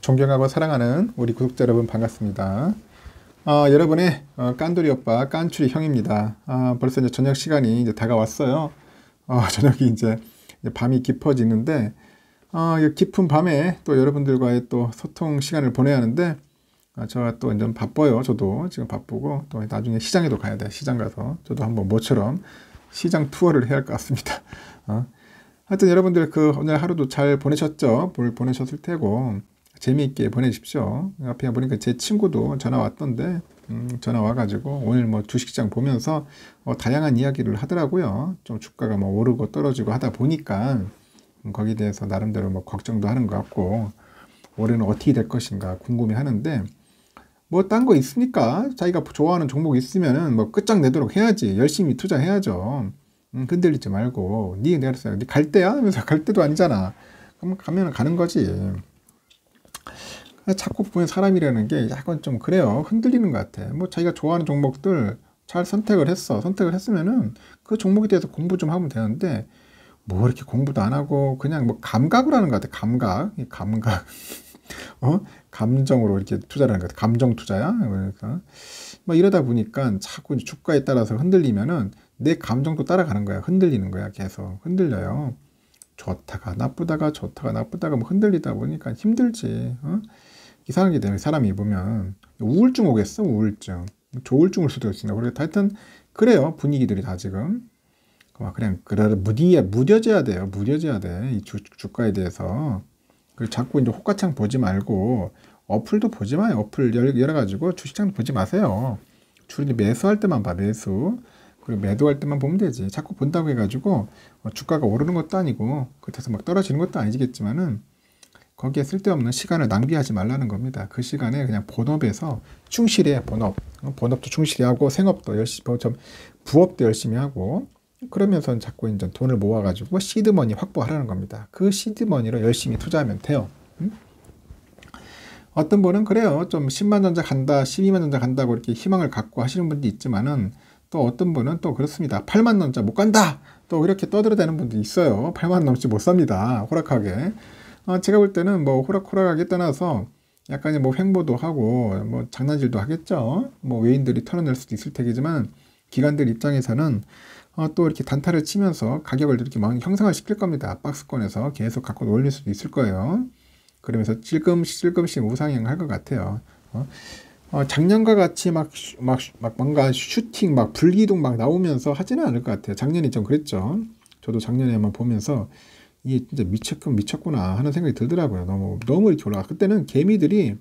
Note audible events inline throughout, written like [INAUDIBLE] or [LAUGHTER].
존경하고 사랑하는 우리 구독자 여러분 반갑습니다. 어, 여러분의 어, 깐돌이 오빠 깐추리 형입니다. 어, 벌써 이제 저녁 시간이 이제 다가왔어요. 어, [LAUGHS] 저녁이 이제 밤이 깊어지는데 어, 깊은 밤에 또 여러분들과의 또 소통 시간을 보내야 하는데 어, 저가 또 완전 바빠요. 저도 지금 바쁘고 또 나중에 시장에도 가야 돼. 시장 가서 저도 한번 모처럼 시장 투어를 해야 할 것 같습니다. 어. 하여튼 여러분들 그 오늘 하루도 잘 보내셨죠? 뭘 보내셨을 테고 재미있게 보내십시오. 앞에 보니까 제 친구도 전화 왔던데 음, 전화 와가지고 오늘 뭐 주식시장 보면서 어, 다양한 이야기를 하더라고요. 좀 주가가 뭐 오르고 떨어지고 하다 보니까 음, 거기에 대해서 나름대로 뭐 걱정도 하는 것 같고 올해는 어떻게 될 것인가 궁금해 하는데 뭐 딴 거 있으니까 자기가 좋아하는 종목 있으면은 뭐 끝장내도록 해야지 열심히 투자해야죠. 음, 흔들리지 말고 니 내가 그랬어요. 니갈 때야? 하면서 갈 때도 아니잖아. 그럼 가면 가는 거지. 자꾸 보면 사람이라는 게 약간 좀 그래요. 흔들리는 것 같아. 뭐 자기가 좋아하는 종목들 잘 선택을 했어. 선택을 했으면은 그 종목에 대해서 공부 좀 하면 되는데 뭐 이렇게 공부도 안 하고 그냥 뭐 감각을 하는 것 같아. 감각. 감각. [LAUGHS] 어? 감정으로 이렇게 투자를 하는 것 같아. 감정 투자야. 그러니까 뭐 이러다 보니까 자꾸 주가에 따라서 흔들리면은 내 감정도 따라가는 거야. 흔들리는 거야. 계속 흔들려요. 좋다가 나쁘다가 좋다가 나쁘다가 뭐 흔들리다 보니까 힘들지. 어? 이상하게 되면 사람이 보면 우울증 오겠어 우울증 조울증 올 수도 있습니다. 그래 하여튼 그래요 분위기들이 다 지금 그냥 그래 무디에 무뎌져야 돼요. 무뎌져야 돼. 이 주, 주가에 대해서. 그리고 자꾸 이제 호가창 보지 말고 어플도 보지 마요. 어플 열어 가지고 주식장 보지 마세요. 주로 매수할 때만 봐 매수. 그리고 매도할 때만 보면 되지. 자꾸 본다고 해가지고 어, 주가가 오르는 것도 아니고 그렇다고 막 떨어지는 것도 아니겠지만은 거기에 쓸데없는 시간을 낭비하지 말라는 겁니다. 그 시간에 그냥 본업에서 충실해 본업. 어, 본업도 충실히 하고 생업도 열심히 좀 부업도 열심히 하고 그러면서 자꾸 이제 돈을 모아가지고 시드머니 확보하라는 겁니다. 그 시드머니로 열심히 투자하면 돼요. 음? 어떤 분은 그래요. 좀 10만 전자 간다, 12만 전자 간다고 이렇게 희망을 갖고 하시는 분도 있지만은 또 어떤 분은 또 그렇습니다. 8만 넘자 못 간다. 또 이렇게 떠들어대는 분도 있어요. 8만 넘지 못 삽니다. 호락하게. 어, 제가 볼 때는 뭐 호락호락하게 떠나서 약간의 뭐 횡보도 하고 뭐 장난질도 하겠죠. 뭐 외인들이 털어낼 수도 있을 테지만 기관들 입장에서는 어, 또 이렇게 단타를 치면서 가격을 이렇게 막 형성을 시킬 겁니다. 박스권에서 계속 갖고 올릴 수도 있을 거예요. 그러면서 찔끔씩 찔끔씩 우상향 할 것 같아요. 어? 어, 작년과 같이 막, 막, 막 뭔가 슈팅, 막 불기둥 막 나오면서 하지는 않을 것 같아요. 작년에 좀 그랬죠. 저도 작년에 한번 보면서 이게 진짜 미쳤군 미쳤구나 하는 생각이 들더라고요. 너무 너무 이렇게 올라가. 그때는 개미들이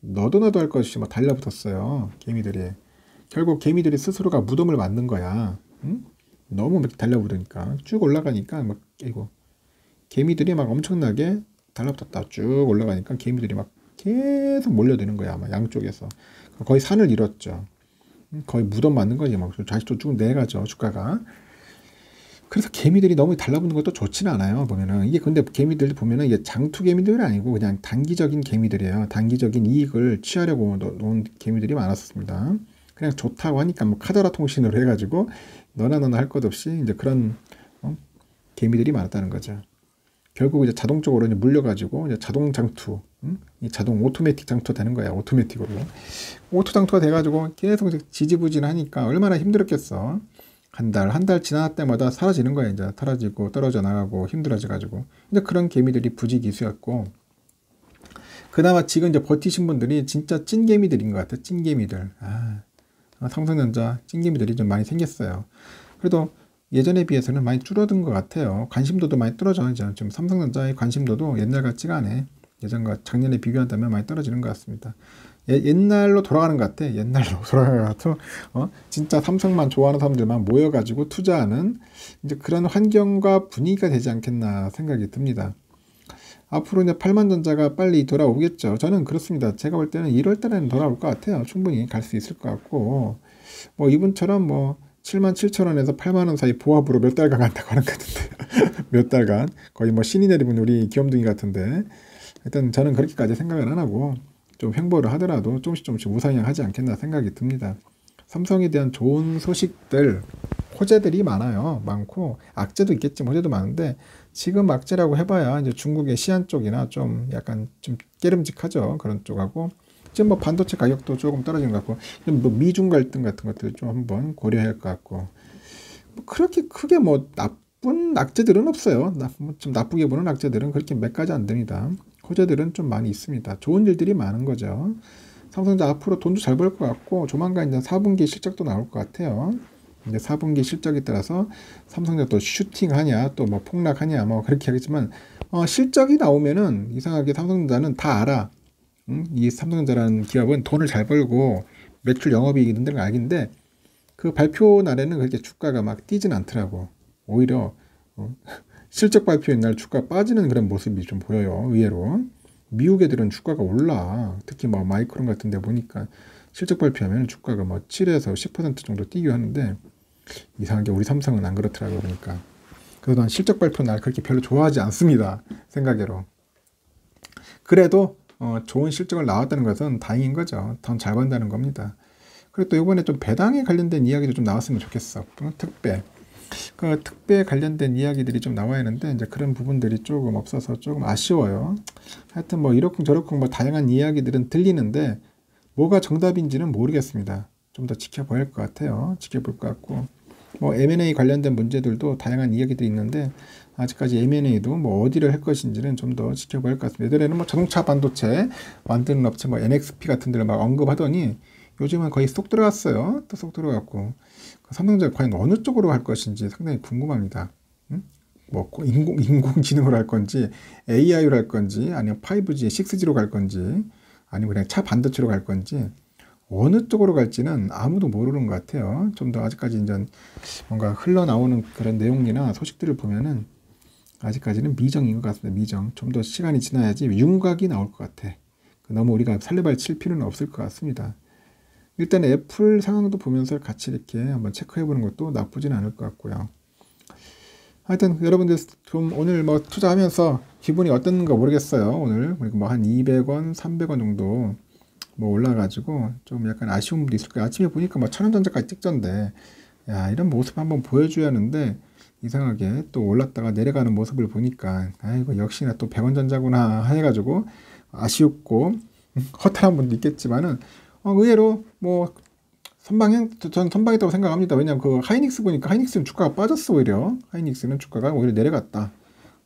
너도 나도 할 것이 막 달라붙었어요. 개미들이 결국 개미들이 스스로가 무덤을 만든 거야. 응? 너무 이렇게 달라붙으니까 쭉 올라가니까 막 이거 개미들이 막 엄청나게 달라붙었다 쭉 올라가니까 개미들이 막 계속 몰려드는 거야 아마 양쪽에서 거의 산을 잃었죠. 거의 무덤 맞는 거지 막 자식도 쭉 내려가죠 주가가. 그래서 개미들이 너무 달라붙는 것도 좋지는 않아요. 보면은 이게 근데 개미들 보면은 이게 장투 개미들이 아니고 그냥 단기적인 개미들이에요. 단기적인 이익을 취하려고 놓은 개미들이 많았습니다. 그냥 좋다고 하니까 뭐 카더라 통신으로 해가지고 너나 너나 할 것 없이 이제 그런 어? 개미들이 많았다는 거죠. 결국 이제 자동적으로 이제 물려가지고 이제 자동 장투, 응? 이 자동 automatic 장투 되는 거야. automatic으로 auto 장투가 돼가지고 계속 지지부진하니까 얼마나 힘들었겠어. 한 달, 한 달 지날 때마다 사라지는 거야, 이제. 사라지고, 떨어져 나가고, 힘들어져가지고. 근데 그런 개미들이 부지기수였고, 그나마 지금 이제 버티신 분들이 진짜 찐개미들인 것 같아, 찐개미들. 아, 삼성전자 찐개미들이 좀 많이 생겼어요. 그래도 예전에 비해서는 많이 줄어든 것 같아요. 관심도도 많이 떨어져. 이제 좀 삼성전자의 관심도도 옛날 같지가 않아. 예전과 작년에 비교한다면 많이 떨어지는 것 같습니다. 예, 옛날로 돌아가는 것 같아. 옛날로 돌아가는 것 같아. 어? 진짜 삼성만 좋아하는 사람들만 모여가지고 투자하는 이제 그런 환경과 분위기가 되지 않겠나 생각이 듭니다. 앞으로 이제 8만 전자가 빨리 돌아오겠죠. 저는 그렇습니다. 제가 볼 때는 1월 달에는 돌아올 것 같아요. 충분히 갈 수 있을 것 같고, 뭐 이분처럼 뭐 7만 7천 원에서 8만 원 사이 보합으로 몇 달간 간다고 하는 것 같은데, [LAUGHS] 몇 달간 거의 뭐 신이 내리면 우리 귀염둥이 같은데, 일단 저는 그렇게까지 생각을 안 하고 좀 횡보를 하더라도 조금씩 조금씩 우상향하지 않겠나 생각이 듭니다. 삼성에 대한 좋은 소식들 호재들이 많아요. 많고 악재도 있겠지만 호재도 많은데 지금 악재라고 해봐야 이제 중국의 시안 쪽이나 좀 약간 좀 깨름직하죠. 그런 쪽하고 지금 뭐 반도체 가격도 조금 떨어진 것 같고 뭐 미중 갈등 같은 것들 좀 한번 고려해야 할 것 같고 뭐 그렇게 크게 뭐 나쁜 악재들은 없어요. 나, 좀 나쁘게 보는 악재들은 그렇게 몇 가지 안 됩니다. 호재들은 좀 많이 있습니다. 좋은 일들이 많은 거죠. 삼성전자 앞으로 돈도 잘 벌 것 같고 조만간 이제 4분기 실적도 나올 것 같아요. 이제 4분기 실적에 따라서 삼성전자 또 슈팅하냐 또 뭐 폭락하냐 뭐 그렇게 하겠지만 어, 실적이 나오면은 이상하게 삼성전자는 다 알아. 응? 이 삼성전자라는 기업은 돈을 잘 벌고 매출 영업이익이 는다는 걸 알긴데 그 발표 날에는 그렇게 주가가 막 뛰진 않더라고. 오히려 어, [LAUGHS] 실적 발표인 날 주가 빠지는 그런 모습이 좀 보여요. 의외로. 미국 애들은 주가가 올라. 특히 뭐 마이크론 같은 데 보니까 실적 발표하면 주가가 뭐 7에서 10% 정도 뛰기도 하는데 이상하게 우리 삼성은 안 그렇더라고요. 그러니까. 그래서 난 실적 발표 날 그렇게 별로 좋아하지 않습니다. 생각외로. 그래도 어, 좋은 실적을 나왔다는 것은 다행인 거죠. 돈 잘 번다는 겁니다. 그리고 또 이번에 좀 배당에 관련된 이야기도 좀 나왔으면 좋겠어. 특배. 그 특배 관련된 이야기들이 좀 나와야 하는데 이제 그런 부분들이 조금 없어서 조금 아쉬워요. 하여튼 뭐 이렇쿵 저렇쿵 뭐 다양한 이야기들은 들리는데 뭐가 정답인지는 모르겠습니다. 좀 더 지켜봐야 할 것 같아요. 지켜볼 것 같고 뭐 M&A 관련된 문제들도 다양한 이야기들이 있는데 아직까지 M&A도 뭐 어디를 할 것인지는 좀 더 지켜봐야 할 것 같습니다. 예전에는 뭐 자동차 반도체 만드는 업체 뭐 NXP 같은 데를 막 언급하더니 요즘은 거의 쏙 들어갔어요. 또 쏙 들어갔고 삼성전자 과연 어느 쪽으로 할 것인지 상당히 궁금합니다. 음? 뭐 인공 인공지능으로 할 건지 AI로 할 건지 아니면 5G, 6G로 갈 건지 아니면 그냥 차 반도체로 갈 건지 어느 쪽으로 갈지는 아무도 모르는 것 같아요. 좀 더 아직까지 이제 뭔가 흘러나오는 그런 내용이나 소식들을 보면은 아직까지는 미정인 것 같습니다. 미정. 좀 더 시간이 지나야지 윤곽이 나올 것 같아. 너무 우리가 살레발 칠 필요는 없을 것 같습니다. 일단 애플 상황도 보면서 같이 이렇게 한번 체크해 보는 것도 나쁘진 않을 것 같고요. 하여튼 여러분들 좀 오늘 뭐 투자하면서 기분이 어떤가 모르겠어요. 오늘 뭐 한 200원, 300원 정도 뭐 올라가지고 좀 약간 아쉬움도 있을 거예요. 아침에 보니까 뭐 천원전자까지 찍던데 야 이런 모습 한번 보여줘야 하는데 이상하게 또 올랐다가 내려가는 모습을 보니까 아이고 역시나 또 100원 전자구나 해가지고 아쉬웠고 [LAUGHS] 허탈한 분도 있겠지만은 어, 의외로 뭐 선방형 전 선방했다고 생각합니다. 왜냐하면 그 하이닉스 보니까 하이닉스는 주가가 빠졌어 오히려 하이닉스는 주가가 오히려 내려갔다.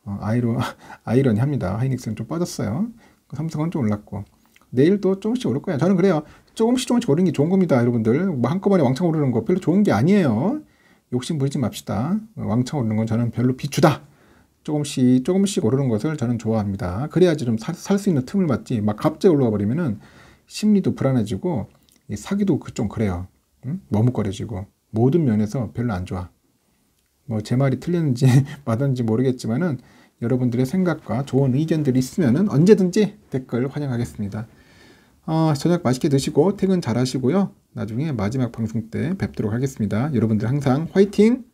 어, 아이로 [LAUGHS] 아이러니합니다. 하이닉스는 좀 빠졌어요. 그 삼성은 좀 올랐고 내일 도 조금씩 오를 거예요. 저는 그래요. 조금씩 조금씩 오르는 게 좋은 겁니다, 여러분들. 뭐 한꺼번에 왕창 오르는 거 별로 좋은 게 아니에요. 욕심 부리지 맙시다. 왕창 오르는 건 저는 별로 비추다. 조금씩 조금씩 오르는 것을 저는 좋아합니다. 그래야지 좀 살 수 있는 틈을 받지. 막 갑자기 올라가 버리면은 심리도 불안해지고 사기도 그좀 그래요. 응? 머뭇거려지고 모든 면에서 별로 안 좋아. 뭐 제 말이 틀렸는지 [LAUGHS] 맞았는지 모르겠지만은 여러분들의 생각과 좋은 의견들이 있으면은 언제든지 댓글 환영하겠습니다. 어, 저녁 맛있게 드시고 퇴근 잘 하시고요. 나중에 마지막 방송 때 뵙도록 하겠습니다. 여러분들 항상 화이팅!